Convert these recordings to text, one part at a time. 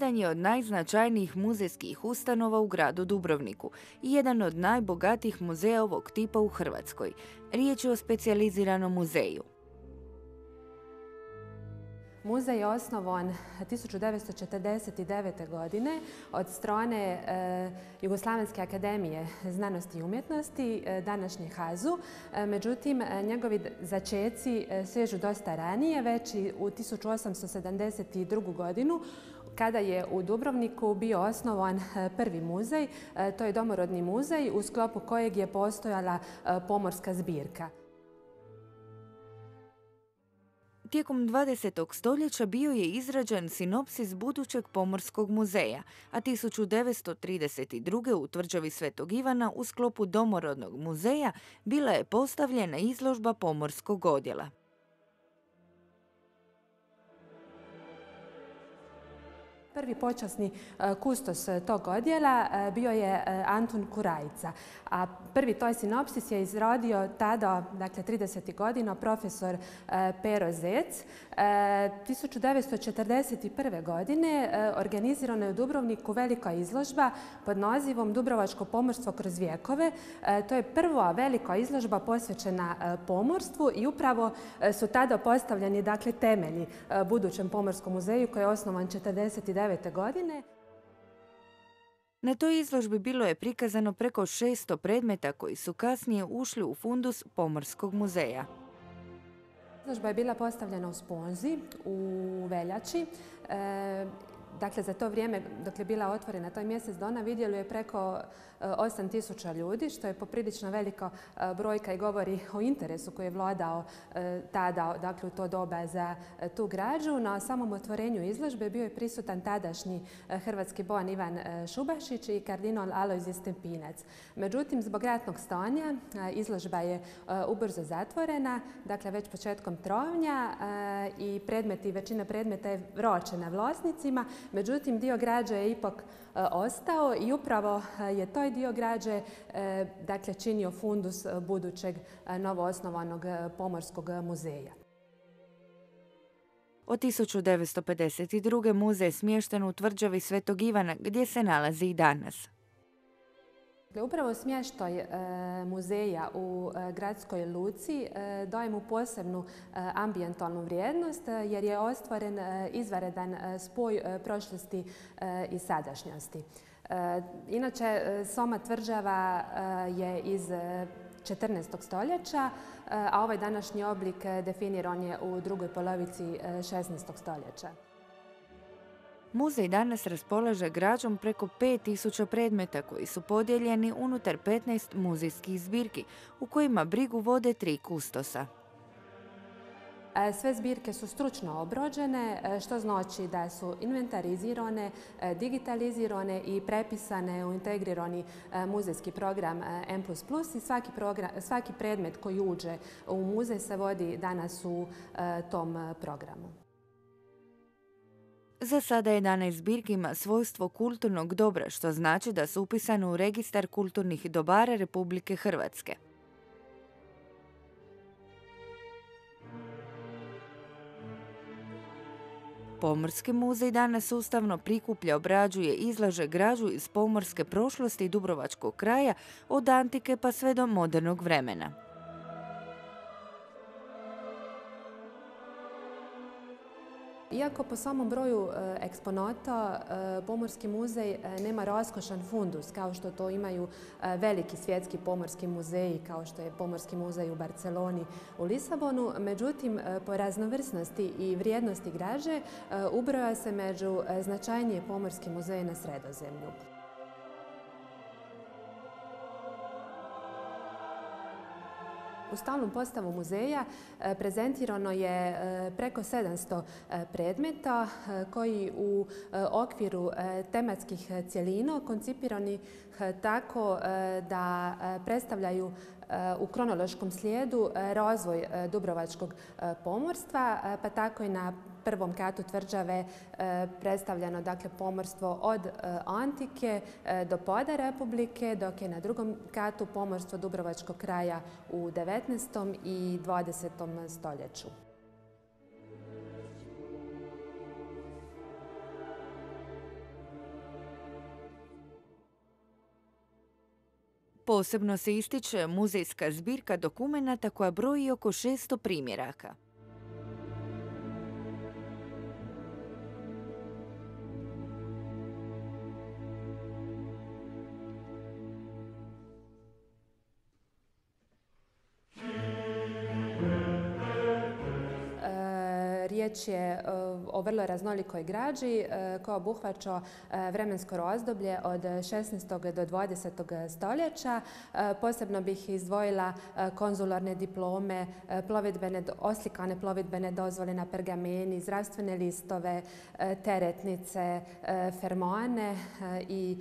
Jedan je od najznačajnijih muzejskih ustanova u gradu Dubrovniku i jedan od najbogatijih muzeja ovog tipa u Hrvatskoj. Riječ je o specijaliziranom muzeju. Muzej je osnovan 1949. godine od strane e, Jugoslavenske akademije znanosti i umjetnosti, e, današnje HAZU. E, međutim, njegovi začeci sežu dosta ranije, već i u 1872. godinu kada je u Dubrovniku bio osnovan prvi muzej. To je Domorodni muzej u sklopu kojeg je postojala pomorska zbirka. Tijekom 20. stoljeća bio je izrađen sinopsis budućeg pomorskog muzeja, a 1932. u tvrđavi Svetog Ivana u sklopu Domorodnog muzeja bila je postavljena izložba pomorskog odjela. Prvi počasni e, kustos e, tog odjela e, bio je Antun Kurajica, a prvi toj sinopsis je izradio tada, dakle 30. godina, profesor Pero Zec. 1941. godine organizirana je u Dubrovniku velika izložba pod nazivom Dubrovačko pomorstvo kroz vijekove. To je prva velika izložba posvećena pomorstvu i upravo su tada postavljeni dakle, temelji budućem pomorskom muzeju koji je osnovan 1949 godine. Na toj izložbi bilo je prikazano preko 600 predmeta koji su kasnije ušli u fundus Pomorskog muzeja. Izložba je bila postavljena u Sponzi u Veljači. E, dakle, za to vrijeme dok je bila otvorena taj mjesec dona vidjelo je preko 8000 ljudi, što je poprilično velika e, brojka i govori o interesu koji je vladao e, tada, dakle u to doba za e, tu građu. Na samom otvorenju izložbe bio je prisutan tadašnji hrvatski bon Ivan Šubašić i kardinal Alojzije Stempinac. Međutim, zbog ratnog stanja izložba je ubrzo zatvorena, dakle već početkom trovnja i predmeti, većina predmeta je vročena vlasnicima, međutim dio građe je ipak ostao i upravo je to dio građe e, dakle, činio fundus budućeg e, novoosnovanog e, pomorskog muzeja. Od 1952. muzej je smješten u tvrđavi Svetog Ivana gdje se nalazi i danas. Dakle, upravo smještaj muzeja u gradskoj luci daje mu posebnu ambijentalnu vrijednost jer je ostvaren izvaredan spoj prošlosti i sadašnjosti. E, inače, e, Soma tvrđava e, je iz 14. stoljeća, a ovaj današnji oblik definiran je u drugoj polovici 16. stoljeća. Muzej danas raspolaže građom preko 5000 predmeta koji su podijeljeni unutar 15 muzejskih zbirki u kojima brigu vode tri kustosa. E, sve zbirke su stručno obrođene, e, što znači da su inventarizirane, e, digitalizirane i prepisane u integrirani muzejski program M++ svaki, svaki predmet koji uđe u muzej se vodi danas u tom programu. Za sada 11 zbirki ima svojstvo kulturnog dobra, što znači da su upisane u registar kulturnih dobara Republike Hrvatske. Pomorski muzej danas sustavno prikuplja, obrađuje, izlaže građu iz pomorske prošlosti Dubrovačkog kraja od antike pa sve do modernog vremena. Iako po samom broju e, eksponata e, Pomorski muzej e, nema raskošan fundus kao što to imaju veliki svjetski pomorski muzeji kao što je Pomorski muzej u Barceloni u Lisabonu, međutim po raznovrsnosti i vrijednosti građe ubroja se među značajnije pomorske muzeje na sredozemlju. U stalnom postavu muzeja e, prezentirano je e, preko 700 e, predmeta koji u okviru tematskih cjelina koncipirani tako da predstavljaju u kronološkom slijedu razvoj Dubrovačkog pomorstva, pa tako i na prvom katu tvrđave e, predstavljeno dakle, pomorstvo od e, antike e, do poda Republike, dok je na drugom katu pomorstvo Dubrovačkog kraja u 19. i 20. stoljeću. Posebno se ističe muzejska zbirka dokumenata koja broji oko 600 primjeraka. Riječ je e, o vrlo raznolikoj građi e, koja obuhvaća e, vremensko razdoblje od 16. do 20. stoljeća. Posebno bih izdvojila konzularne diplome, oslikane plovidbene dozvole na pergameni, zdravstvene listove, teretnice, fermoane i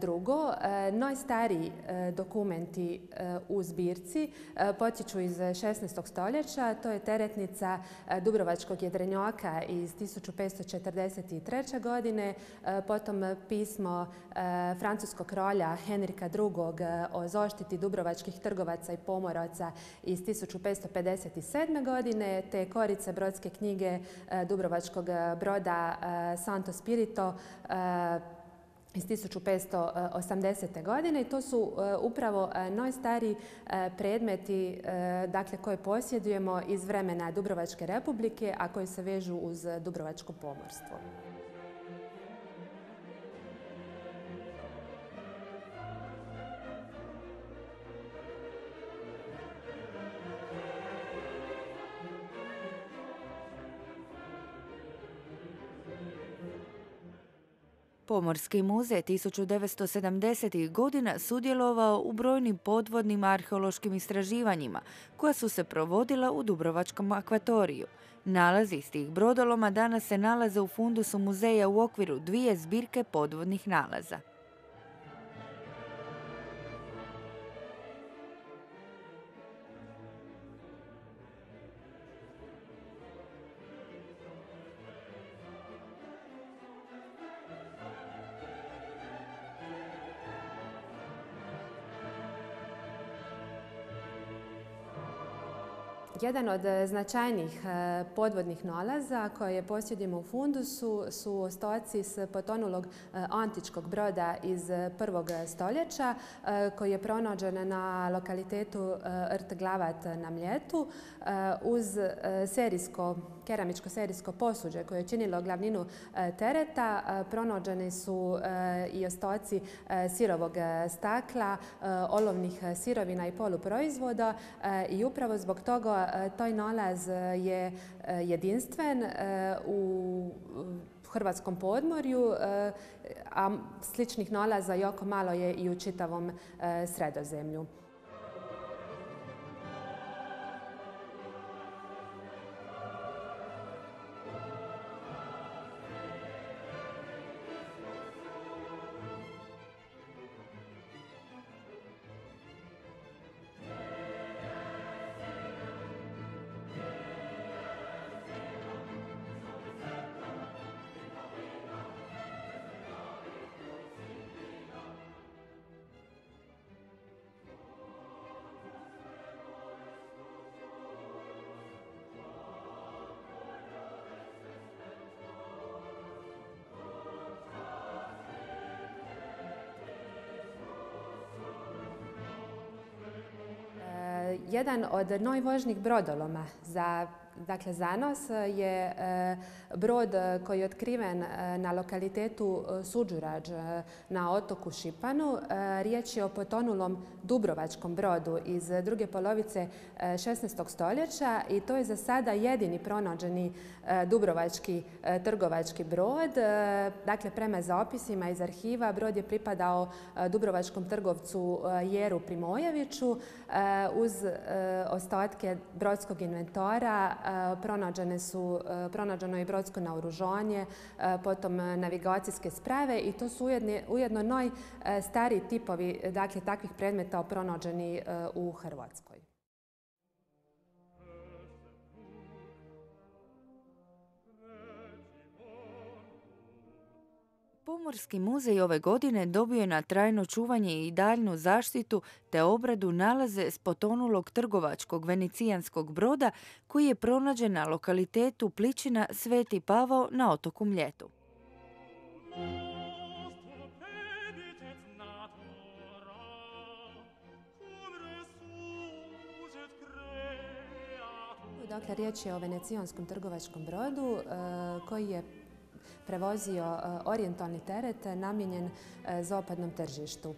drugo. Najstariji dokumenti u zbirci potječu iz 16. stoljeća. To je teretnica Dubrovačkog jedrenjaka iz 1543. godine, e, potom pismo e, francuskog kralja Henrika II. E, o zaštiti dubrovačkih trgovaca i pomoraca iz 1557. godine, te korice brodske knjige Dubrovačkog broda Santo Spirito iz 1580. godine i to su e, upravo e, najstariji e, predmeti dakle, koje posjedujemo iz vremena Dubrovačke republike, a koji se vežu uz Dubrovačko pomorstvo. Pomorski muzej 1970. godina sudjelovao u brojnim podvodnim arheološkim istraživanjima koja su se provodila u Dubrovačkom akvatoriju. Nalazi iz tih brodoloma danas se nalaze u fundusu muzeja u okviru dvije zbirke podvodnih nalaza. Jedan od e, značajnih e, podvodnih nalaza koje posjedimo u fundusu su ostoci s potonulog e, antičkog broda iz prvog stoljeća koji je pronađen na lokalitetu Rt Glavat na Mljetu uz serijsko keramičko serijsko posuđe koje je činilo glavninu tereta. Pronađeni su i ostoci sirovog stakla, olovnih sirovina i poluproizvoda i upravo zbog toga taj nalaz je jedinstven u hrvatskom podmorju, a sličnih nalaza jako malo je i u čitavom sredozemlju. Jedan od najvažnijih brodoloma za dakle, zanos je e, brod koji je otkriven e, na lokalitetu e, Suđurađ na otoku Šipanu. Riječ je o potonulom Dubrovačkom brodu iz druge polovice 16. stoljeća i to je za sada jedini pronađeni Dubrovački trgovački brod. Dakle, prema zapisima iz arhiva brod je pripadao Dubrovačkom trgovcu Jeru Primojeviću uz ostatke brodskog inventora pronađene su, pronađeno je brodsko naoružanje, potom navigacijske sprave i to su ujedno najstariji tipovi dakle, takvih predmeta pronađeni u Hrvatskoj. Pomorski muzej ove godine dobio je na trajno čuvanje i daljnu zaštitu te obradu nalaze s potonulog trgovačkog venecijanskog broda koji je pronađen na lokalitetu Pličina Sveti Pavao na otoku Mljetu. Dakle, riječ je o venecijanskom trgovačkom brodu e, koji je prevozio orijentalni teret namijenjen zapadnom tržištu.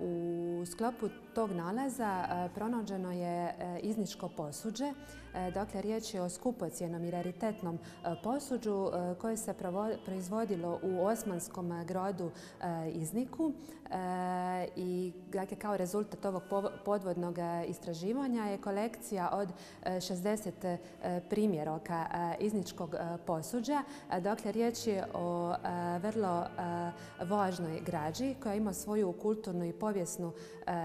U sklopu tog nalaza pronađeno je izničko posuđe E, dakle, riječ je o skupocijenom i raritetnom e, posuđu e, koje se proizvodilo u osmanskom gradu Izniku i dakle, kao rezultat ovog podvodnog istraživanja je kolekcija od 60 primjeroka izničkog posuđa. Dakle, riječ je o vrlo važnoj građi koja ima svoju kulturnu i povijesnu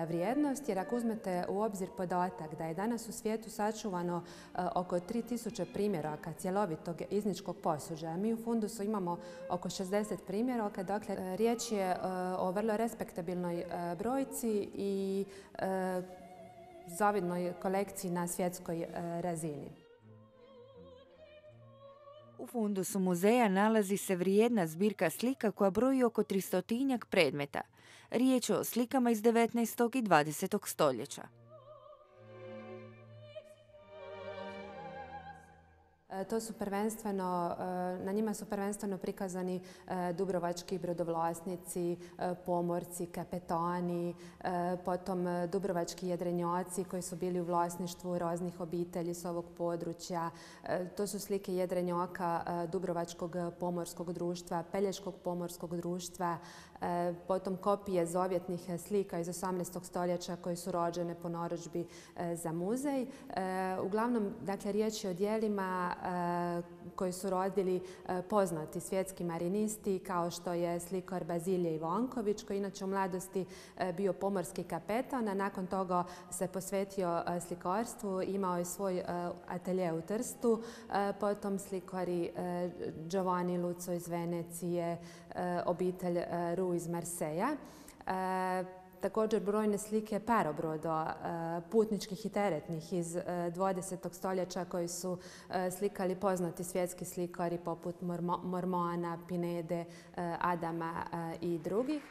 vrijednost jer ako uzmete u obzir podatak da je danas u svijetu sačuvano Eh, oko 3000 primjeraka cjelovitog izničkog posuđa. Mi u Fundusu imamo oko 60 primjeraka, dakle eh, riječ je eh, o vrlo respektabilnoj brojci i zavidnoj kolekciji na svjetskoj razini. U fundusu muzeja nalazi se vrijedna zbirka slika koja broji oko tristotinjak predmeta. Riječ je o slikama iz 19. i 20. stoljeća. To su prvenstveno, e, na njima su prvenstveno prikazani e, dubrovački brodovlasnici, pomorci, kapetani, potom dubrovački jedrenjaci koji su bili u vlasništvu raznih obitelji s ovog područja. To su slike jedrenjaka Dubrovačkog pomorskog društva, Pelješkog pomorskog društva, E, potom kopije zovjetnih slika iz 18. stoljeća koje su rođene po narudžbi e, za muzej. E, uglavnom, dakle, riječ je o dijelima koji su rodili poznati svjetski marinisti kao što je slikar Bazilije Ivanković koji inače u mladosti bio pomorski kapetan, a nakon toga se posvetio slikarstvu, imao je svoj atelje u Trstu, potom slikari Giovanni Luco iz Venecije, obitelj Ru iz Marseja. E, također brojne slike parobroda, e, putničkih i teretnih iz 20. E, stoljeća koji su slikali poznati svjetski slikari poput Mormona, Pinede, Adama i drugih.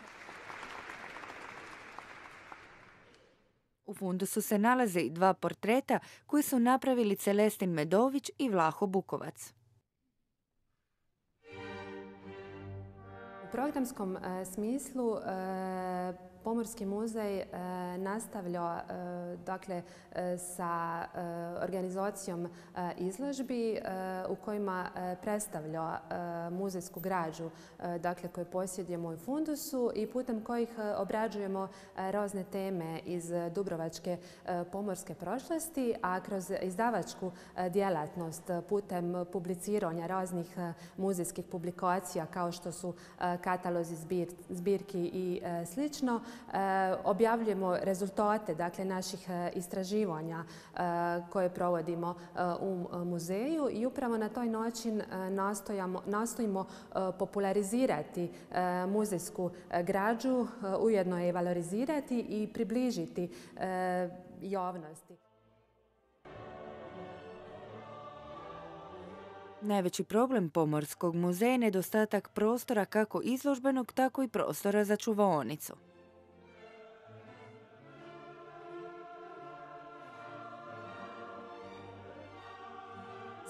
U fundusu se nalaze i dva portreta koji su napravili Celestin Medović i Vlaho Bukovac. programskom e, smislu e, Pomorski muzej e, nastavlja dakle, sa organizacijom izložbi u kojima predstavlja muzejsku građu dakle, koju posjedujemo u fundusu i putem kojih obrađujemo razne teme iz Dubrovačke pomorske prošlosti, a kroz izdavačku djelatnost putem publiciranja raznih muzejskih publikacija kao što su katalozi zbirki i e, slično. E, objavljujemo rezultate dakle, naših e, istraživanja koje provodimo u muzeju i upravo na toj način nastojimo popularizirati muzejsku građu, ujedno je valorizirati i približiti javnosti. Najveći problem Pomorskog muzeja je nedostatak prostora kako izložbenog, tako i prostora za čuvaonicu.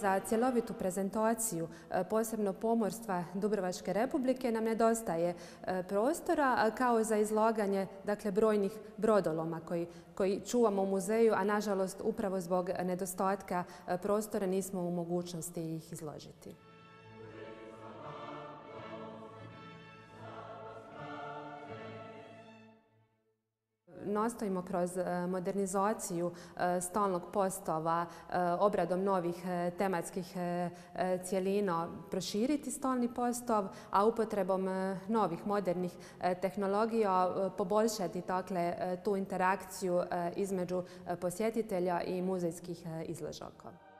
Za cjelovitu prezentaciju e, posebno pomorstva Dubrovačke republike nam nedostaje e, prostora kao za izlaganje dakle, brojnih brodoloma koji, koji čuvamo u muzeju, a nažalost upravo zbog nedostatka e, prostora nismo u mogućnosti ih izložiti. Nastojimo kroz e, modernizaciju e, stalnog postava, e, obradom novih tematskih cijelina proširiti stalni postav, a upotrebom novih modernih tehnologija poboljšati dakle, tu interakciju između posjetitelja i muzejskih izložaka.